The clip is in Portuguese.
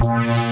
Música